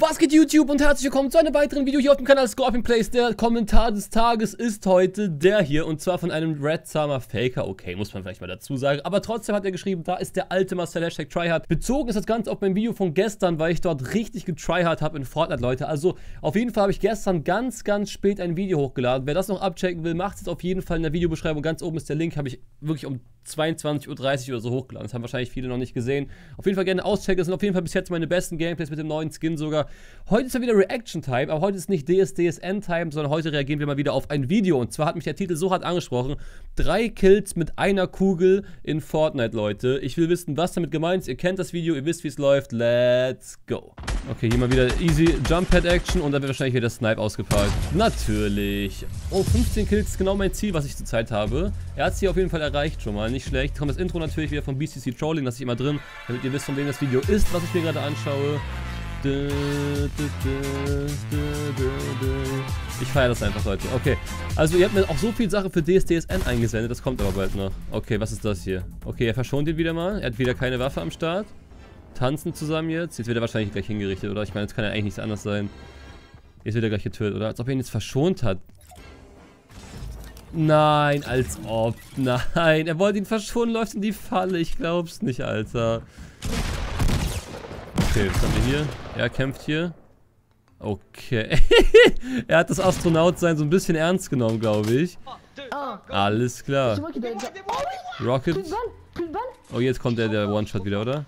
Was geht YouTube und herzlich willkommen zu einem weiteren Video hier auf dem Kanal Scorpion Plays. Der Kommentar des Tages ist heute der hier und zwar von einem Red Summer Faker. Okay, muss man vielleicht mal dazu sagen. Aber trotzdem hat er geschrieben, da ist der alte Marcel Hashtag Tryhard. Bezogen ist das Ganze auf mein Video von gestern, weil ich dort richtig getryhard habe in Fortnite, Leute. Also auf jeden Fall habe ich gestern ganz, ganz spät ein Video hochgeladen. Wer das noch abchecken will, macht es auf jeden Fall in der Videobeschreibung. Ganz oben ist der Link, habe ich wirklich um 22.30 Uhr oder so hochgeladen. Das haben wahrscheinlich viele noch nicht gesehen. Auf jeden Fall gerne auschecken. Das sind auf jeden Fall bis jetzt meine besten Gameplays mit dem neuen Skin sogar. Heute ist ja wieder Reaction-Time, aber heute ist nicht DSDSN-Time, sondern heute reagieren wir mal wieder auf ein Video. Und zwar hat mich der Titel so hart angesprochen. Drei Kills mit einer Kugel in Fortnite, Leute. Ich will wissen, was damit gemeint ist. Ihr kennt das Video, ihr wisst, wie es läuft. Let's go. Okay, hier mal wieder easy Jump-Pad-Action und dann wird wahrscheinlich wieder Snipe ausgepackt. Natürlich. Oh, 15 Kills ist genau mein Ziel, was ich zurzeit habe. Er hat es hier auf jeden Fall erreicht schon mal. Nicht schlecht. Kommt das Intro natürlich wieder von BCC Trolling, das ich immer drin, damit ihr wisst, von wem das Video ist, was ich mir gerade anschaue. Ich feiere das einfach heute. Okay. Also ihr habt mir auch so viel Sache für DSDSN eingesendet, das kommt aber bald noch. Okay, was ist das hier? Okay, er verschont ihn wieder mal. Er hat wieder keine Waffe am Start. Tanzen zusammen jetzt. Jetzt wird er wahrscheinlich gleich hingerichtet, oder? Ich meine, jetzt kann ja eigentlich nichts anderes sein. Jetzt wird er gleich getötet, oder? Als ob er ihn jetzt verschont hat. Nein, als ob. Nein, er wollte ihn verschonen, läuft in die Falle. Ich glaub's nicht, Alter. Okay, was haben wir hier? Er kämpft hier. Okay. er hat das Astronaut-Sein so ein bisschen ernst genommen, glaube ich. Alles klar. Rocket. Oh, jetzt kommt der, der One-Shot wieder, oder?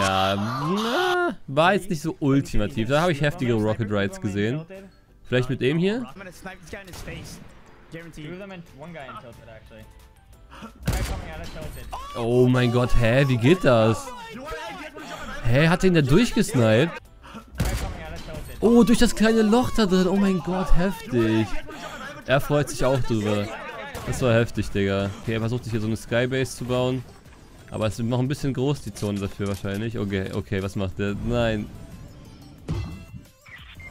Ja, na, war jetzt nicht so ultimativ. Da habe ich heftige Rocket Rides gesehen. Vielleicht mit dem hier? Oh mein Gott, hä? Wie geht das? Hä, hat den da durchgesniped? Oh, durch das kleine Loch da drin. Oh mein Gott, heftig. Er freut sich auch drüber. Das war heftig, Digga. Okay, er versucht sich hier so eine Skybase zu bauen. Aber es ist noch ein bisschen groß, die Zone dafür wahrscheinlich. Okay, okay, was macht der? Nein.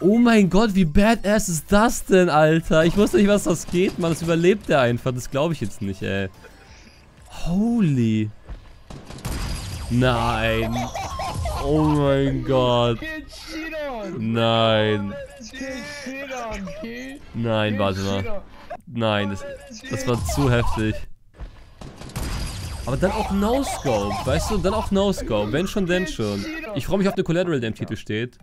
Oh mein Gott, wie badass ist das denn, Alter? Ich wusste nicht, was das geht, Mann. Das überlebt er einfach. Das glaube ich jetzt nicht, ey. Holy. Nein. Oh mein Gott. Nein. Nein, warte mal. Nein, das, das war zu heftig. Aber dann auch No-Scope, weißt du? Dann auch No-Scope. Wenn schon, denn schon. Ich freue mich auf eine Collateral, der im Titel steht.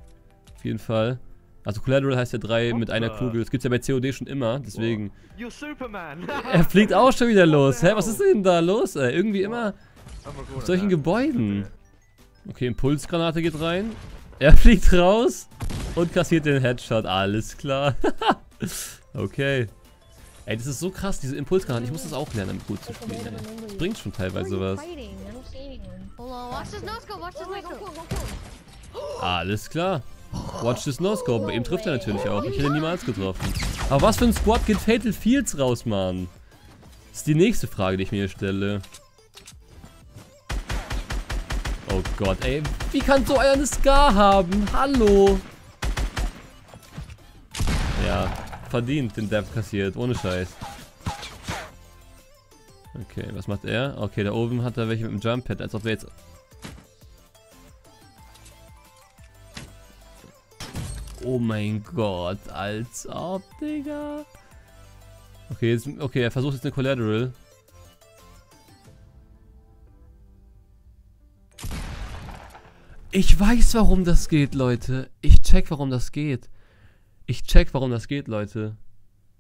Auf jeden Fall. Also Collateral heißt ja drei mit einer Kugel. Das gibt es ja bei COD schon immer, deswegen. Er fliegt auch schon wieder los. Hä, was ist denn da los, ey? Irgendwie immer auf solchen Gebäuden. Okay, Impulsgranate geht rein. Er fliegt raus und kassiert den Headshot. Alles klar. okay. Ey, das ist so krass, diese Impulsgranate. Ich muss das auch lernen, gut zu spielen. Ey. Das bringt schon teilweise was. Alles klar. Watch this No-Scope. Bei ihm trifft er natürlich auch. Ich hätte niemals getroffen. Aber was für ein Squad geht Fatal Fields raus, Mann? Das ist die nächste Frage, die ich mir stelle. Oh Gott, ey. Wie kann so einer eine Scar haben? Hallo. Ja, verdient den Dev kassiert. Ohne Scheiß. Okay, was macht er? Okay, da oben hat er welche mit dem Jump Pad, als ob wir jetzt Oh mein Gott, als ob, Digga. Okay, jetzt, okay, er versucht jetzt eine Collateral. Ich weiß, warum das geht, Leute. Ich check, warum das geht. Ich check, warum das geht, Leute.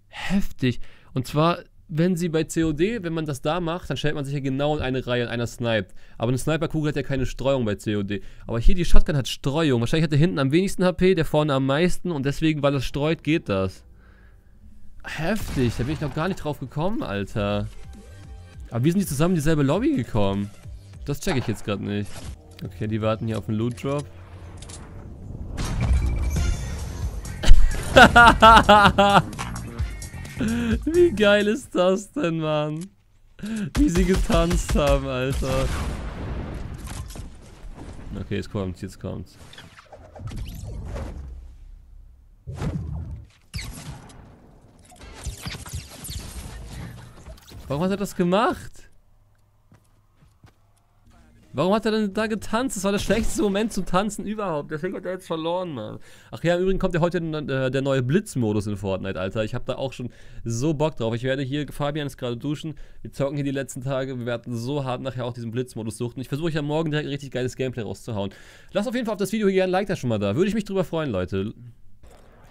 Heftig. Und zwar, wenn sie bei COD, wenn man das da macht, dann stellt man sich ja genau in eine Reihe und einer sniped. Aber eine Sniperkugel hat ja keine Streuung bei COD. Aber hier die Shotgun hat Streuung. Wahrscheinlich hat der hinten am wenigsten HP, der vorne am meisten und deswegen, weil das streut, geht das. Heftig, da bin ich noch gar nicht drauf gekommen, Alter. Aber wie sind die zusammen in dieselbe Lobby gekommen? Das check ich jetzt gerade nicht. Okay, die warten hier auf den Loot Drop. Wie geil ist das denn, Mann? Wie sie getanzt haben, Alter. Okay, jetzt kommt's, jetzt kommt's. Warum hat er das gemacht? Warum hat er denn da getanzt? Das war der schlechteste Moment zum Tanzen überhaupt. Deswegen hat er jetzt verloren, Mann. Ach ja, im Übrigen kommt ja heute der, neue Blitzmodus in Fortnite, Alter. Ich habe da auch schon so Bock drauf. Ich werde hier, Fabian ist gerade duschen. Wir zocken hier die letzten Tage. Wir werden so hart nachher auch diesen Blitzmodus suchen. Ich versuche ja morgen direkt ein richtig geiles Gameplay rauszuhauen. Lasst auf jeden Fall auf das Video hier ein Like da schon mal da. Würde ich mich drüber freuen, Leute.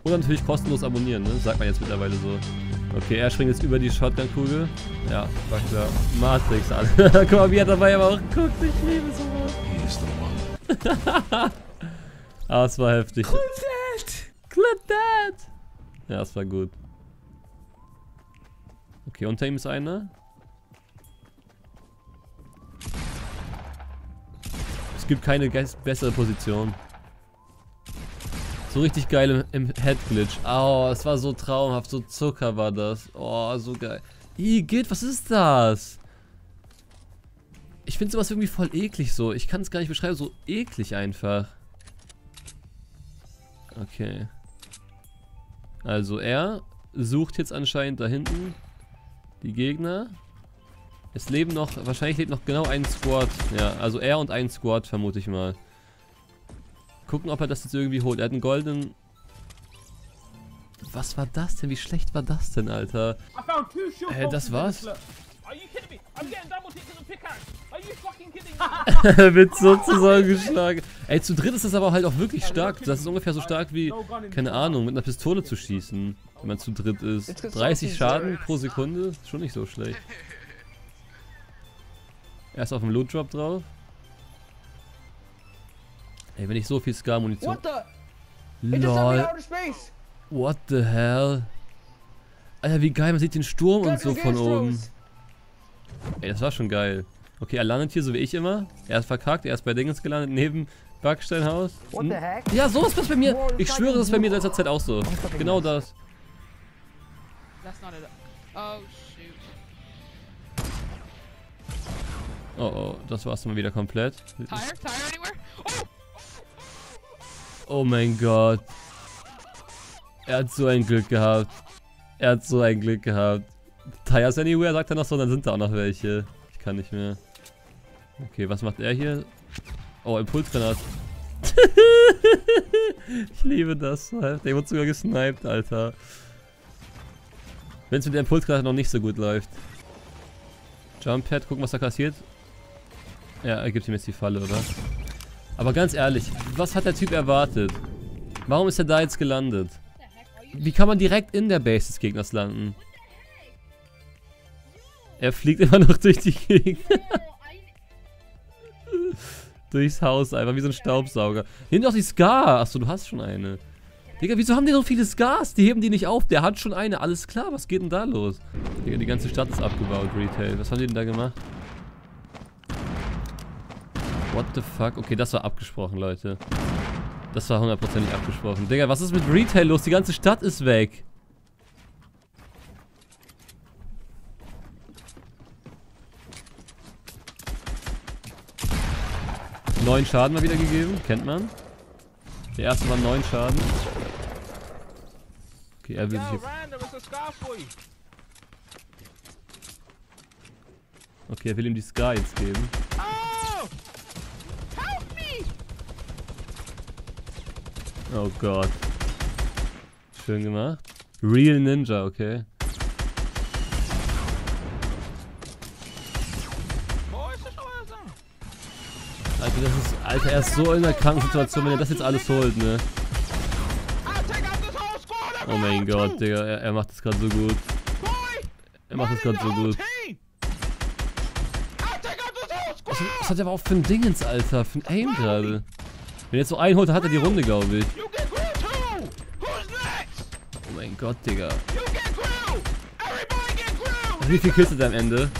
Und natürlich kostenlos abonnieren, ne? Sagt man jetzt mittlerweile so. Okay, er springt jetzt über die Shotgun-Kugel. Ja, war klar. Matrix, Alter. Guck mal, wie er dabei aber auch guckt. Ich liebe sowas. ah, es war heftig. Clip that! Clip that! Ja, es war gut. Okay, unter ihm ist einer. Es gibt keine bessere Position. So richtig geil im, im Head-Glitch. Oh, es war so traumhaft, so Zucker war das. Oh, so geil. Igitt, was ist das? Ich finde sowas irgendwie voll eklig so. Ich kann es gar nicht beschreiben, so eklig einfach. Okay. Also er sucht jetzt anscheinend da hinten die Gegner. Es leben noch, wahrscheinlich lebt noch genau ein Squad. Ja, also er und ein Squad vermute ich mal. Gucken, ob er das jetzt irgendwie holt. Er hat einen goldenen... Was war das denn? Wie schlecht war das denn, Alter? Hä, das war's? Wird sozusagen geschlagen. Ey, zu dritt ist das aber halt auch wirklich stark. Das ist ungefähr so stark wie, keine Ahnung, mit einer Pistole zu schießen, wenn man zu dritt ist. 30 Schaden pro Sekunde, schon nicht so schlecht. Er ist auf dem Loot Drop drauf. Ey, wenn ich so viel Scar-Munition... What the? LOL. What the hell? Alter, wie geil, man sieht den Sturm und so von oben. Ey, das war schon geil. Okay, er landet hier so wie ich immer. Er ist verkackt, er ist bei Dingens gelandet, neben Backsteinhaus. What the heck? Ja, sowas ist bei mir. Ich schwöre, das ist bei mir in letzter Zeit auch so. Genau das. Oh, oh, oh, das war's mal wieder komplett. Tire? Tire anywhere? Oh! Oh mein Gott. Er hat so ein Glück gehabt. Er hat so ein Glück gehabt. Tires Anywhere sagt er noch so, dann sind da auch noch welche. Ich kann nicht mehr. Okay, was macht er hier? Oh, Impulsgranat. ich liebe das. Der wird sogar gesniped, Alter. Wenn es mit der Impulsgranate noch nicht so gut läuft. Jump Pad, gucken, was da kassiert. Ja, er gibt ihm jetzt die Falle, oder? Aber ganz ehrlich, was hat der Typ erwartet? Warum ist er da jetzt gelandet? Wie kann man direkt in der Base des Gegners landen? Er fliegt immer noch durch die Gegend. Durchs Haus einfach, wie so ein Staubsauger. Hinten auch die Scar. Achso, du hast schon eine. Digga, wieso haben die so viele Scars? Die heben die nicht auf. Der hat schon eine. Alles klar, was geht denn da los? Digga, die ganze Stadt ist abgebaut, Retail. Was haben die denn da gemacht? What the fuck? Okay, das war abgesprochen, Leute. Das war hundertprozentig abgesprochen. Digga, was ist mit Retail los? Die ganze Stadt ist weg. Neun Schaden mal wieder gegeben, kennt man. Der erste war neun Schaden. Okay, er will sich jetzt... Okay, er will ihm die Sky jetzt geben. Oh Gott. Schön gemacht. Real Ninja, okay. Alter, das ist. Alter, er ist so in einer kranken Situation, wenn er das jetzt alles holt, ne? Oh mein Gott, Digga, er, er macht das gerade so gut. Er macht das gerade so gut. Was, hat er aber auch für ein Dingens, Alter? Für ein Aim gerade. Wenn jetzt so einholt, hat er die Runde, glaube ich. Oh mein Gott, Digga. Wie viel Kills hat er am Ende?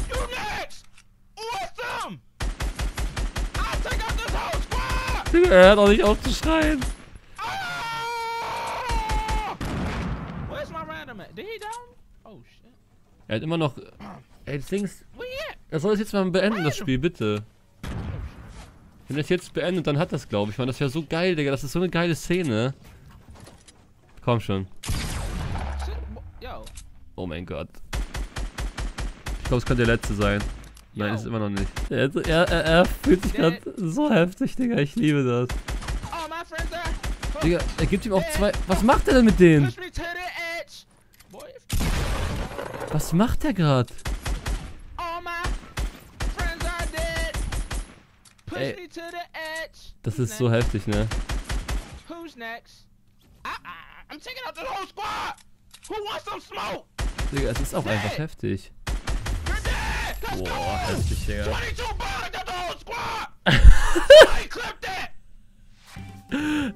Digga, er hört auch nicht auf zu schreien. Oh, er hat immer noch... Ey, das Ding ist... Er soll es jetzt mal beenden, das Spiel, bitte. Wenn er es jetzt beendet, dann hat das, glaube ich. Man, das wäre so geil, Digga. Das ist so eine geile Szene. Komm schon. Oh mein Gott. Ich glaube, es könnte der letzte sein. Nein, Yo. ist immer noch nicht. Er, er, er, er fühlt sich gerade so heftig, Digga. Ich liebe das. Digga, er gibt ihm auch zwei. Was macht er denn mit denen? Was macht er gerade? Ey. Das ist so heftig, ne? Who's next? I, I, I'm taking out the whole squad. Who wants some smoke? Digga, es ist auch einfach heftig. Boah, heftig, Digga. 22 bullets, got the whole squad. I clipped that.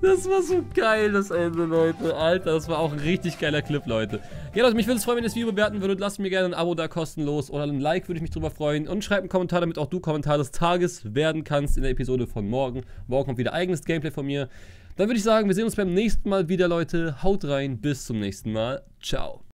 Das war so geil, das Ende, Leute. Alter, das war auch ein richtig geiler Clip, Leute. Ja, Leute, mich würde es freuen, wenn ihr das Video bewerten würdet. Lasst mir gerne ein Abo da kostenlos oder ein Like, würde ich mich drüber freuen. Und schreibt einen Kommentar, damit auch du Kommentar des Tages werden kannst in der Episode von morgen. Morgen kommt wieder eigenes Gameplay von mir. Dann würde ich sagen, wir sehen uns beim nächsten Mal wieder, Leute. Haut rein, bis zum nächsten Mal. Ciao.